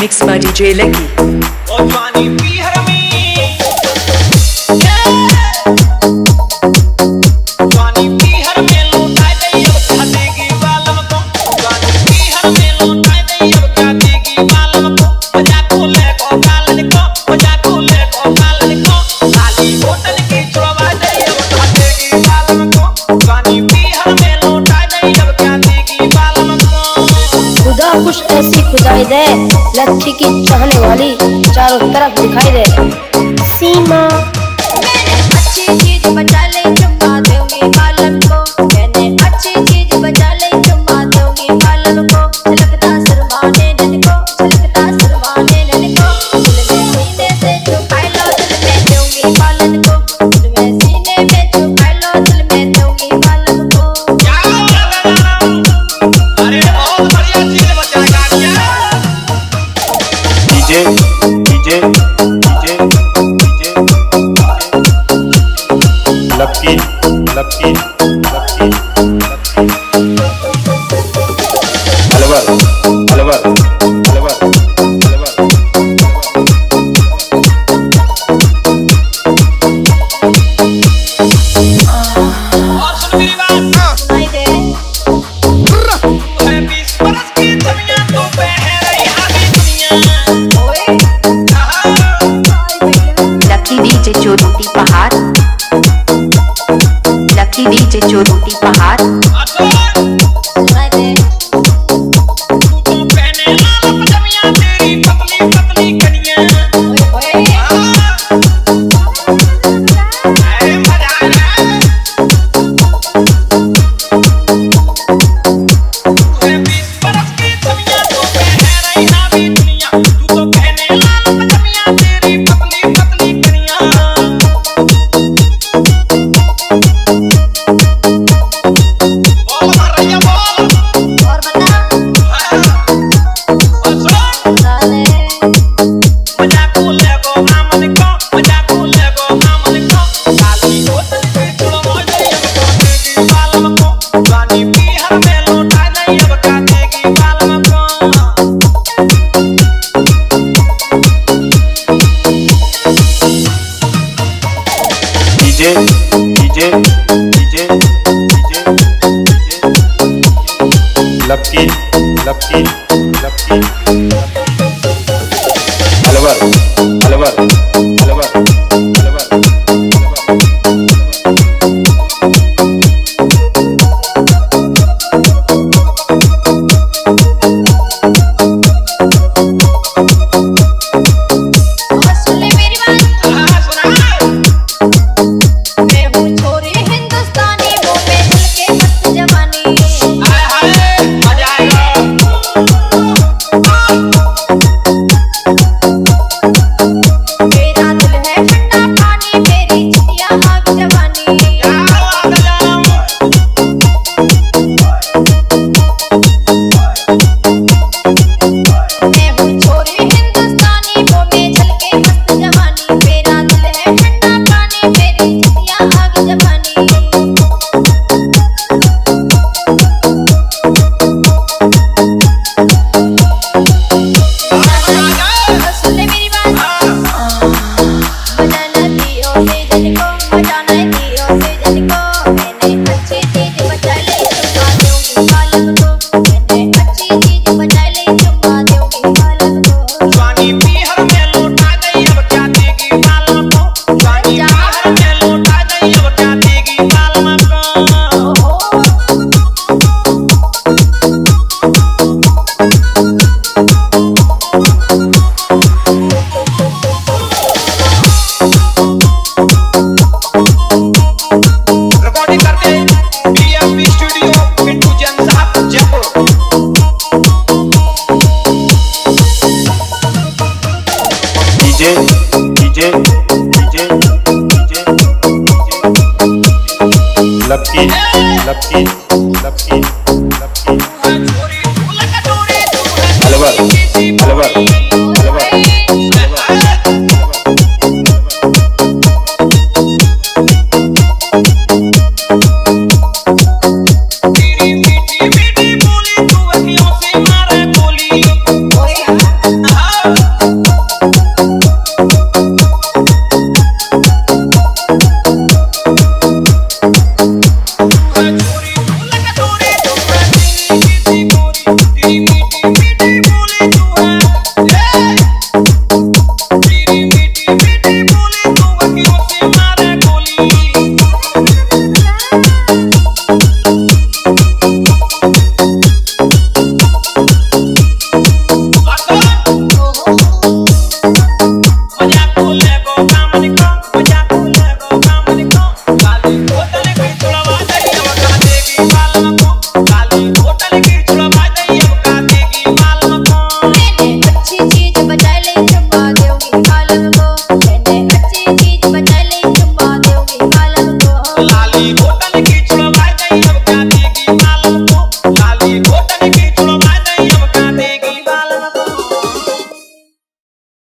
Mix by DJ lucky और जवानी P हर में कुछ ऐसी खुदाई दे लच्छी की चाहने वाली चारों तरफ़ दिखाई दे। सीमा। मैंने अच्छी चीज़ बचाई डीजे चोरूटी पहाड़। डीजे डीजे डीजे लपकी लपकी लपकी अलवर petite, la la.